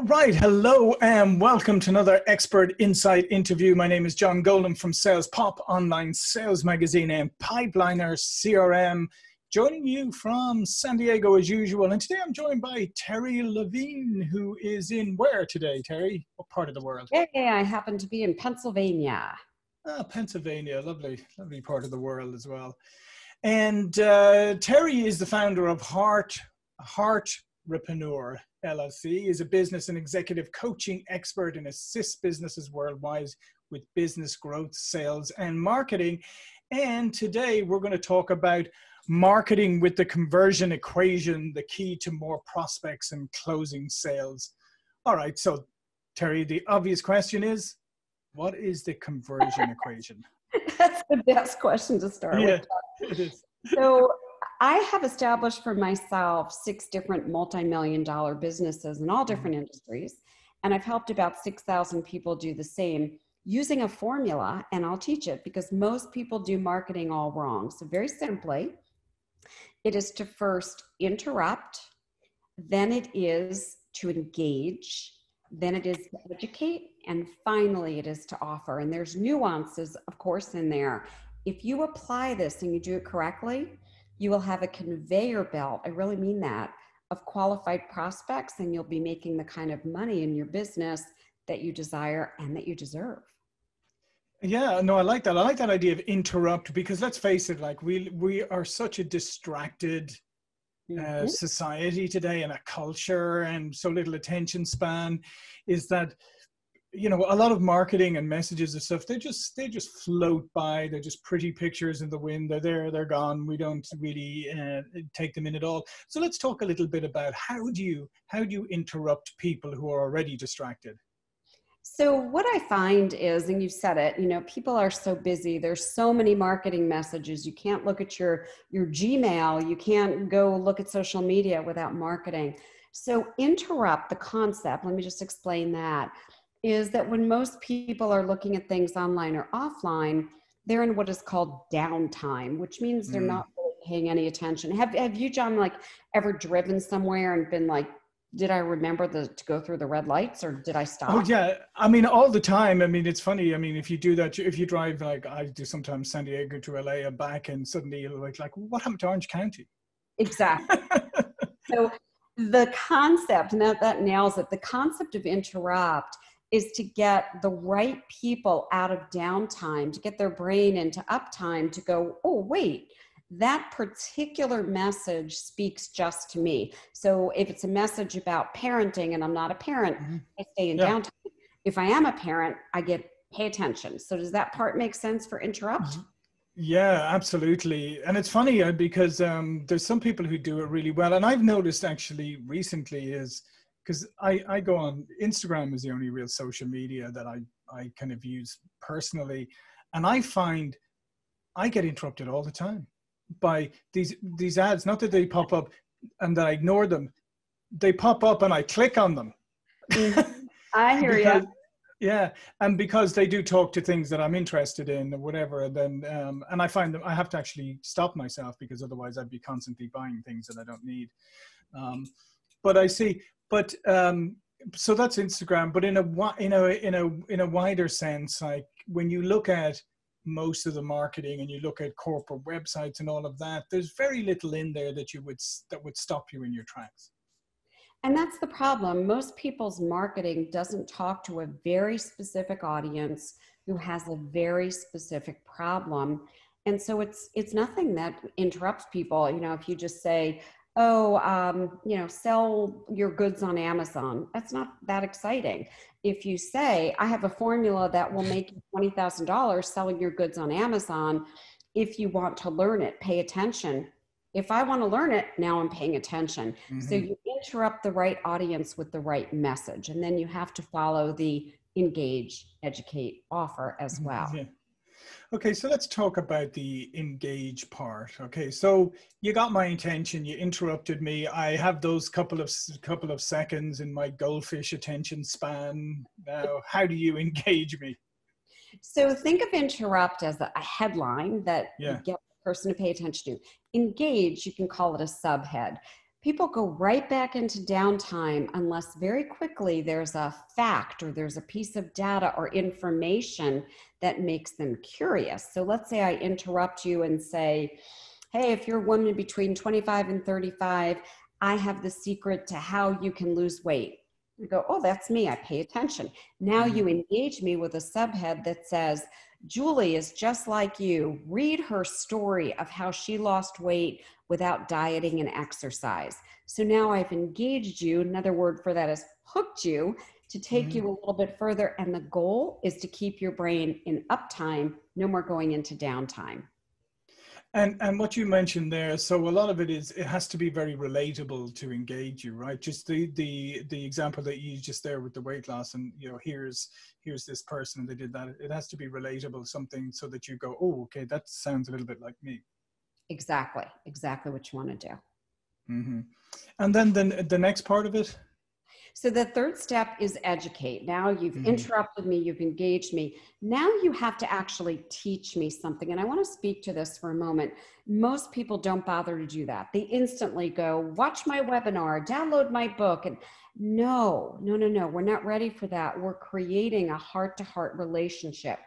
All right. Hello and welcome to another Expert Insight interview. My name is John Golden from Sales Pop Online Sales Magazine and Pipeliner CRM, joining you from San Diego as usual. And today I'm joined by Terri Levine, who is in where today, Terri? What part of the world? Hey, I happen to be in Pennsylvania. Ah, Pennsylvania, lovely, lovely part of the world as well. And uh, Terri is the founder of Heart Heart Repreneur LLC is a business and executive coaching expert and assists businesses worldwide with business growth, sales, and marketing. And today we're going to talk about marketing with the conversion equation, the key to more prospects and closing sales. All right, so Terri, the obvious question is what is the conversion equation? That's the best question to start yeah, with. So I have established for myself six different multi million dollar businesses in all mm-hmm. different industries. And I've helped about 6,000 people do the same using a formula. And I'll teach it because most people do marketing all wrong. So, very simply, it is to first interrupt, then it is to engage, then it is to educate, and finally it is to offer. And there's nuances, of course, in there. If you apply this and you do it correctly, you will have a conveyor belt. I really mean that of qualified prospects, and you'll be making the kind of money in your business that you desire and that you deserve. Yeah, no, I like that. I like that idea of interrupt because let's face it, like we we are such a distracted uh, mm-hmm. society today and a culture and so little attention span is that you know a lot of marketing and messages and stuff they just they just float by. They're just pretty pictures in the wind. They're there they're gone. We don't really uh, take them in at all. So let's talk a little bit about how do you how do you interrupt people who are already distracted? So what i find is and you've said it you know people are so busy. There's so many marketing messages. You can't look at your your gmail. You can't go look at social media without marketing. So interrupt the concept. Let me just explain that is that when most people are looking at things online or offline, they're in what is called downtime, which means they're mm. not really paying any attention. Have Have you, John, like ever driven somewhere and been like, did I remember the, to go through the red lights or did I stop? Oh yeah, I mean all the time. I mean it's funny. I mean if you do that, if you drive like I do sometimes San Diego to LA and back, and suddenly you're like, like what happened to Orange County? Exactly. so the concept, and that that nails it. The concept of interrupt is to get the right people out of downtime, to get their brain into uptime, to go, oh, wait, that particular message speaks just to me. So if it's a message about parenting and I'm not a parent, mm-hmm. I stay in yeah. downtime. If I am a parent, I get pay attention. So does that part make sense for interrupt? Mm-hmm. Yeah, absolutely. And it's funny uh, because um, there's some people who do it really well. And I've noticed actually recently is, because I, I go on Instagram is the only real social media that I, I kind of use personally. And I find I get interrupted all the time by these these ads. Not that they pop up and that I ignore them. They pop up and I click on them. I hear because, you. Yeah, and because they do talk to things that I'm interested in or whatever, and then um, and I find that I have to actually stop myself because otherwise I'd be constantly buying things that I don't need. Um, but I see but um, so that's Instagram. But in a in a in a in a wider sense, like when you look at most of the marketing and you look at corporate websites and all of that, there's very little in there that you would that would stop you in your tracks. And that's the problem. Most people's marketing doesn't talk to a very specific audience who has a very specific problem. And so it's it's nothing that interrupts people. You know, if you just say, oh, um, you know, sell your goods on Amazon. That's not that exciting. If you say, I have a formula that will make you $20,000 selling your goods on Amazon, if you want to learn it, pay attention. If I want to learn it, now I'm paying attention. Mm-hmm. So you interrupt the right audience with the right message, and then you have to follow the engage, educate, offer as mm-hmm. well. Yeah. Okay, so let's talk about the engage part. Okay, so you got my attention. You interrupted me. I have those couple of couple of seconds in my goldfish attention span. Now, how do you engage me? So think of interrupt as a, headline that yeah. you get the person to pay attention to. Engage, you can call it a subhead. people go right back into downtime unless very quickly there's a fact or there's a piece of data or information that makes them curious. So let's say I interrupt you and say, Hey, if you're a woman between 25 and 35, I have the secret to how you can lose weight. You go, Oh, that's me. I pay attention. Now you mm-hmm. engage me with a subhead that says, Julie is just like you. Read her story of how she lost weight without dieting and exercise. So now I've engaged you. Another word for that is hooked you to take mm-hmm. you a little bit further. And the goal is to keep your brain in uptime, no more going into downtime. And and what you mentioned there, so a lot of it is it has to be very relatable to engage you, right? Just the the the example that you just there with the weight loss, and you know, here's here's this person and they did that. It has to be relatable, something so that you go, oh, okay, that sounds a little bit like me. Exactly, exactly what you want to do. Mm-hmm. And then the the next part of it. So the third step is educate. Now you've mm-hmm. interrupted me, you've engaged me. Now you have to actually teach me something. And I want to speak to this for a moment. Most people don't bother to do that. They instantly go, watch my webinar, download my book. And no, no, no, no, we're not ready for that. We're creating a heart to heart relationship.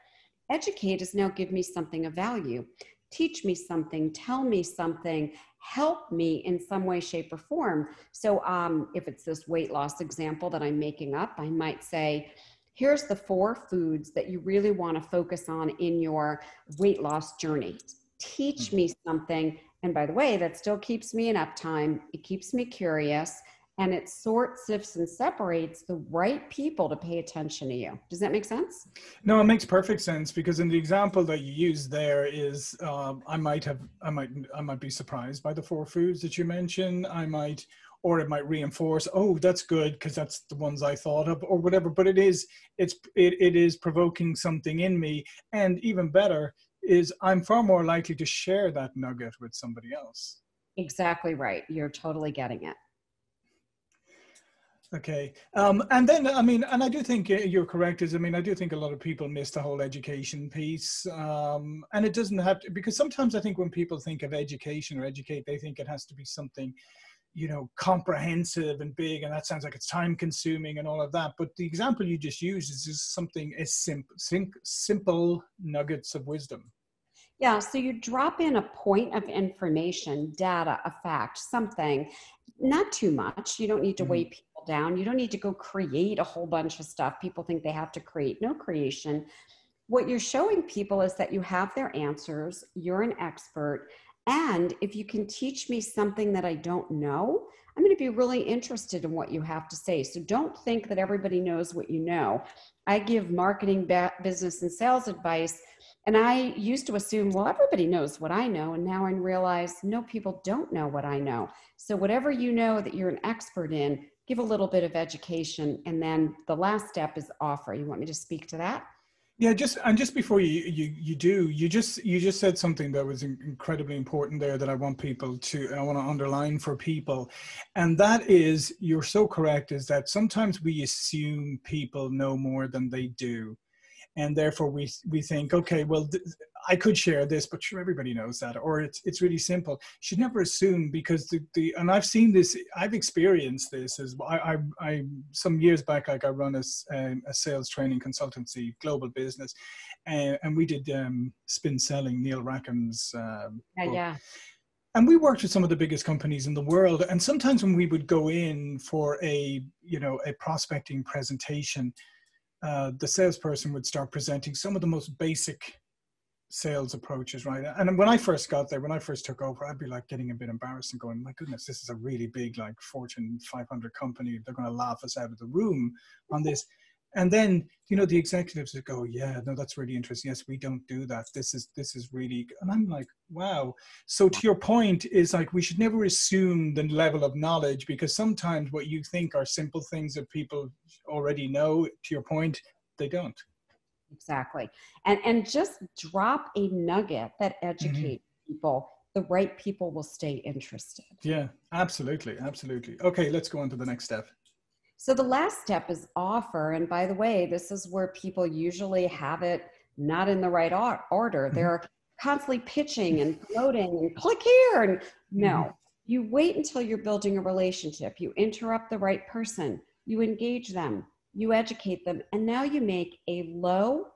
Educate is now give me something of value teach me something, tell me something, help me in some way, shape, or form. So, um, if it's this weight loss example that I'm making up, I might say, here's the four foods that you really want to focus on in your weight loss journey. Teach hmm. me something. And by the way, that still keeps me in uptime, it keeps me curious and it sorts, sifts, and separates the right people to pay attention to you. Does that make sense? No, it makes perfect sense because in the example that you use there is, uh, I might have, I might, I might be surprised by the four foods that you mentioned. I might, or it might reinforce, oh, that's good because that's the ones I thought of, or whatever. But it is, it's, it, it is provoking something in me, and even better is I'm far more likely to share that nugget with somebody else. Exactly right. You're totally getting it. Okay. Um, and then, I mean, and I do think you're correct. Is I mean, I do think a lot of people miss the whole education piece. Um, and it doesn't have to, because sometimes I think when people think of education or educate, they think it has to be something, you know, comprehensive and big. And that sounds like it's time consuming and all of that. But the example you just used is just something as simple, simple nuggets of wisdom. Yeah, so you drop in a point of information, data, a fact, something, not too much. You don't need to mm-hmm. weigh people down. You don't need to go create a whole bunch of stuff. People think they have to create, no creation. What you're showing people is that you have their answers, you're an expert, and if you can teach me something that I don't know, I'm going to be really interested in what you have to say. So don't think that everybody knows what you know. I give marketing, business, and sales advice and I used to assume, well, everybody knows what I know. And now I realize, no, people don't know what I know. So, whatever you know that you're an expert in, give a little bit of education. And then the last step is offer. You want me to speak to that? Yeah, just and just before you you you do, you just you just said something that was incredibly important there that I want people to I want to underline for people, and that is you're so correct. Is that sometimes we assume people know more than they do, and therefore we we think okay well th- i could share this but sure everybody knows that or it's it's really simple. You should never assume because the, the and i've seen this i've experienced this as I, I, I some years back like i run a, um, a sales training consultancy global business and, and we did um, spin selling neil rackham's um, yeah, yeah. And we worked with some of the biggest companies in the world and sometimes when we would go in for a you know a prospecting presentation uh, the salesperson would start presenting some of the most basic sales approaches, right? And when I first got there, when I first took over, I'd be like getting a bit embarrassed and going, my goodness, this is a really big, like Fortune 500 company. They're going to laugh us out of the room on this and then you know the executives would go yeah no that's really interesting. Yes we don't do that. This is this is really and i'm like wow. So to your point is like we should never assume the level of knowledge because sometimes what you think are simple things that people already know to your point they don't. Exactly. And and just drop a nugget that educate mm-hmm. people. The right people will stay interested. Yeah absolutely absolutely. Okay let's go on to the next step so the last step is offer. And by the way, this is where people usually have it not in the right order. Mm-hmm. They're constantly pitching and promoting and click here. And no, mm-hmm. You wait until you're building a relationship. You interrupt the right person. You engage them. You educate them. And now you make a low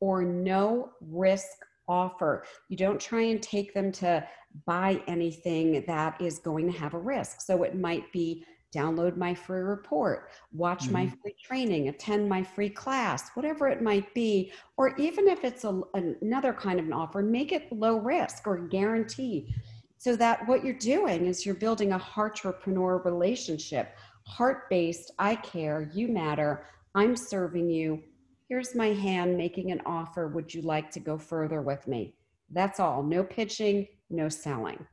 or no risk offer. You don't try and take them to buy anything that is going to have a risk. So it might be download my free report, watch mm-hmm. my free training, attend my free class, whatever it might be. Or even if it's a, another kind of an offer, make it low risk or guarantee so that what you're doing is you're building a heart entrepreneur relationship, heart based, I care, you matter, I'm serving you. Here's my hand making an offer. Would you like to go further with me? That's all. No pitching, no selling.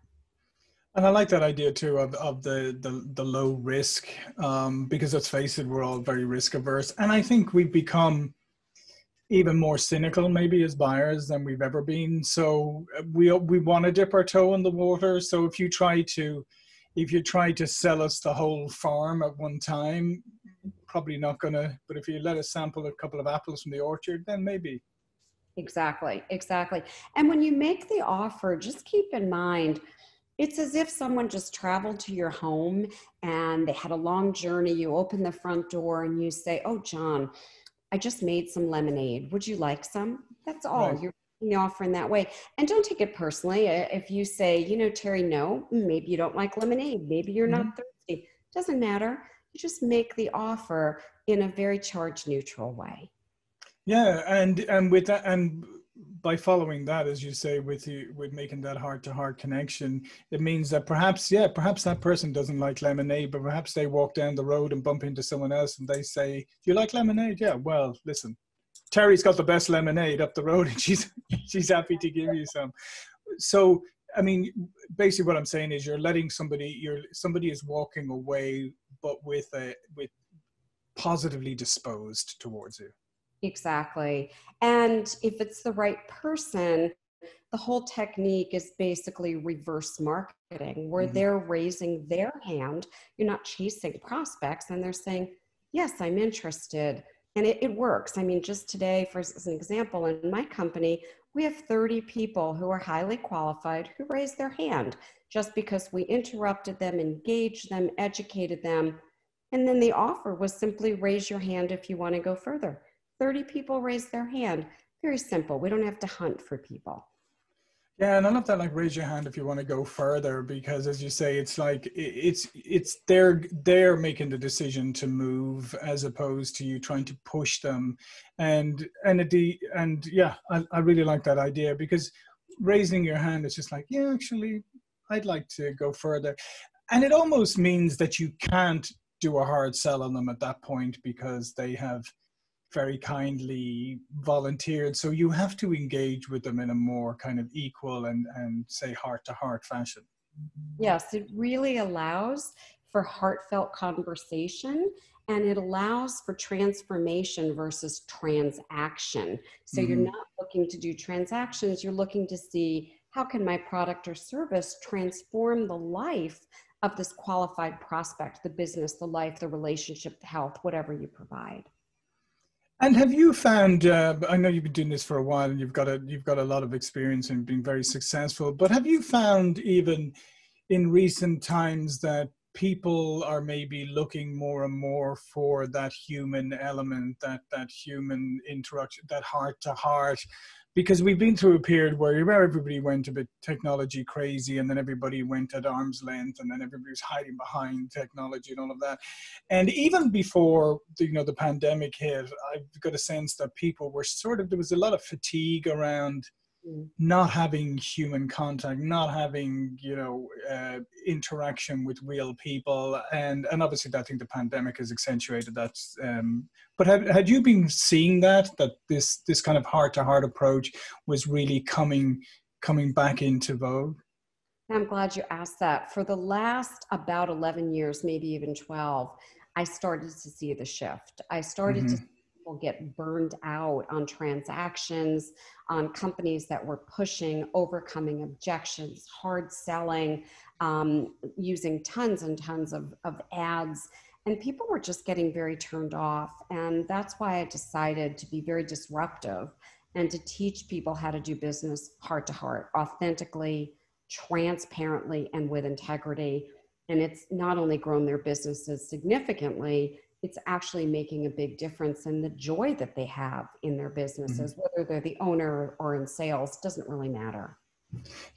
And I like that idea too of, of the, the, the low risk, um, because let's face it, we're all very risk averse. And I think we've become even more cynical maybe as buyers than we've ever been. So uh, we, we want to dip our toe in the water. So if you try to, if you try to sell us the whole farm at one time, probably not gonna, but if you let us sample a couple of apples from the orchard, then maybe. Exactly, exactly. And when you make the offer, just keep in mind, it's as if someone just traveled to your home and they had a long journey. You open the front door and you say, Oh, John, I just made some lemonade. Would you like some? That's all. Right. You're the offer in that way. And don't take it personally. If you say, you know, Terri, no, maybe you don't like lemonade. Maybe you're mm-hmm. not thirsty. Doesn't matter. You just make the offer in a very charge neutral way. Yeah, and and with that, and by following that, as you say, with you with making that heart to heart connection, it means that perhaps, yeah, perhaps that person doesn't like lemonade, but perhaps they walk down the road and bump into someone else, and they say, "Do you like lemonade?" Yeah. Well, listen, Terri's got the best lemonade up the road, and she's she's happy to give you some. So, I mean, basically, what I'm saying is, you're letting somebody, you're somebody is walking away, but with a with positively disposed towards you. Exactly. And if it's the right person, the whole technique is basically reverse marketing, where mm-hmm. they're raising their hand. You're not chasing prospects, and they're saying, Yes, I'm interested. And it, it works. I mean, just today, for as an example, in my company, we have 30 people who are highly qualified who raised their hand just because we interrupted them, engaged them, educated them. And then the offer was simply raise your hand if you want to go further. 30 people raised their hand. Very simple. We don't have to hunt for people. Yeah, and I love that. Like, raise your hand if you want to go further, because as you say, it's like it's it's they're they're making the decision to move as opposed to you trying to push them, and and the and yeah, I, I really like that idea because raising your hand is just like yeah, actually, I'd like to go further, and it almost means that you can't do a hard sell on them at that point because they have very kindly volunteered. So you have to engage with them in a more kind of equal and, and say heart to heart fashion. Yes, it really allows for heartfelt conversation and it allows for transformation versus transaction. So mm-hmm. you're not looking to do transactions, you're looking to see how can my product or service transform the life of this qualified prospect, the business, the life, the relationship, the health, whatever you provide. And have you found? Uh, I know you've been doing this for a while, and you've got a you've got a lot of experience and been very successful. But have you found even in recent times that people are maybe looking more and more for that human element, that that human interaction, that heart to heart, because we've been through a period where everybody went a bit technology crazy and then everybody went at arm's length and then everybody was hiding behind technology and all of that. And even before the, you know the pandemic hit i've got a sense that people were sort of there was a lot of fatigue around not having human contact, not having you know uh, interaction with real people, and and obviously I think the pandemic has accentuated that. Um, but had had you been seeing that that this this kind of heart to heart approach was really coming coming back into vogue? I'm glad you asked that. For the last about 11 years, maybe even 12, I started to see the shift. I started mm-hmm. to people get burned out on transactions, on companies that were pushing, overcoming objections, hard selling, um, using tons and tons of, of ads. And people were just getting very turned off. And that's why I decided to be very disruptive and to teach people how to do business heart to heart, authentically, transparently and with integrity. And it's not only grown their businesses significantly, it's actually making a big difference in the joy that they have in their businesses, mm-hmm. whether they're the owner or in sales, doesn't really matter.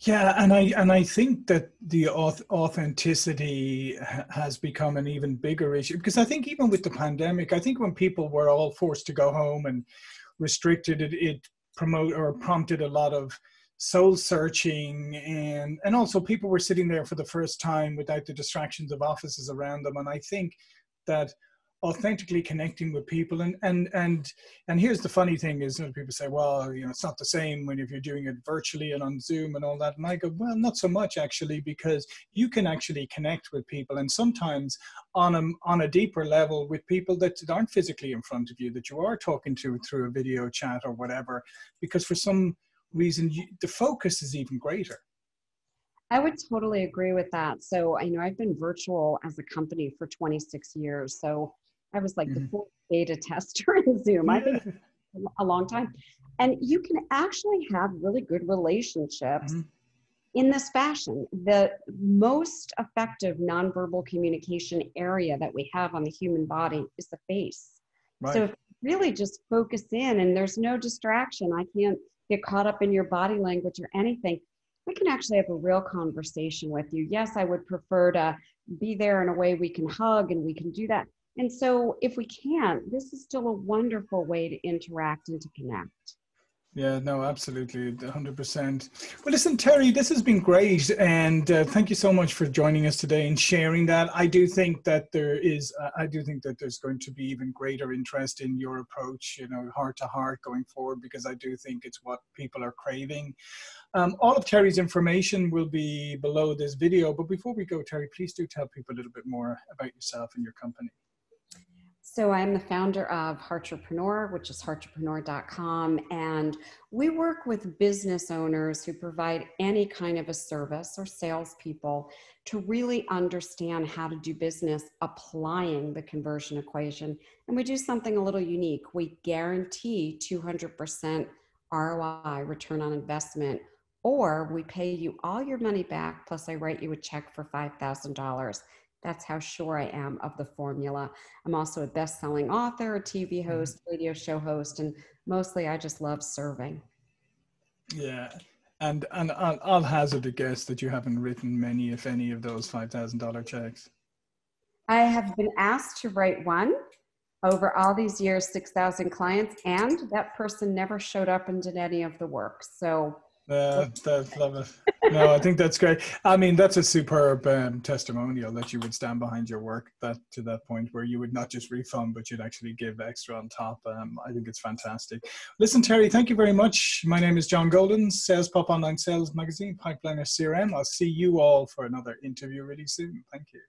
Yeah, and I and I think that the authenticity has become an even bigger issue because I think even with the pandemic, I think when people were all forced to go home and restricted, it, it promote or prompted a lot of soul searching and and also people were sitting there for the first time without the distractions of offices around them and i think that authentically connecting with people and and and and here's the funny thing is people say well you know it's not the same when if you're doing it virtually and on zoom and all that and i go well not so much actually because you can actually connect with people and sometimes on a on a deeper level with people that aren't physically in front of you that you are talking to through a video chat or whatever because for some reason you, the focus is even greater I would totally agree with that. So I know I've been virtual as a company for 26 years. So I was like mm-hmm. the full beta tester in Zoom. I think a long time. And you can actually have really good relationships mm-hmm. in this fashion. The most effective nonverbal communication area that we have on the human body is the face. Right. So really just focus in and there's no distraction. I can't get caught up in your body language or anything. I can actually have a real conversation with you. Yes, I would prefer to be there in a way we can hug and we can do that. And so, if we can't, this is still a wonderful way to interact and to connect. Yeah, no, absolutely, 100%. Well, listen, Terri, this has been great. And uh, thank you so much for joining us today and sharing that. I do think that there is, uh, I do think that there's going to be even greater interest in your approach, you know, heart to heart going forward, because I do think it's what people are craving. Um, all of Terri's information will be below this video. But before we go, Terri, please do tell people a little bit more about yourself and your company. So I'm the founder of Heartrepreneur, which is heartrepreneur.com, and we work with business owners who provide any kind of a service or salespeople to really understand how to do business applying the conversion equation. And we do something a little unique. We guarantee 200% ROI, return on investment, or we pay you all your money back, plus I write you a check for $5,000. That's how sure I am of the formula. I'm also a best selling author, a TV mm-hmm. host, radio show host, and mostly I just love serving. Yeah. And, and I'll, I'll hazard a guess that you haven't written many, if any, of those $5,000 checks. I have been asked to write one over all these years, 6,000 clients, and that person never showed up and did any of the work. So love it. No, I think that's great. I mean, that's a superb um, testimonial that you would stand behind your work that to that point where you would not just refund, but you'd actually give extra on top. Um, I think it's fantastic. Listen, Terri, thank you very much. My name is John Golden, Sales Pop Online Sales Magazine, Pipeliner CRM. I'll see you all for another interview really soon. Thank you.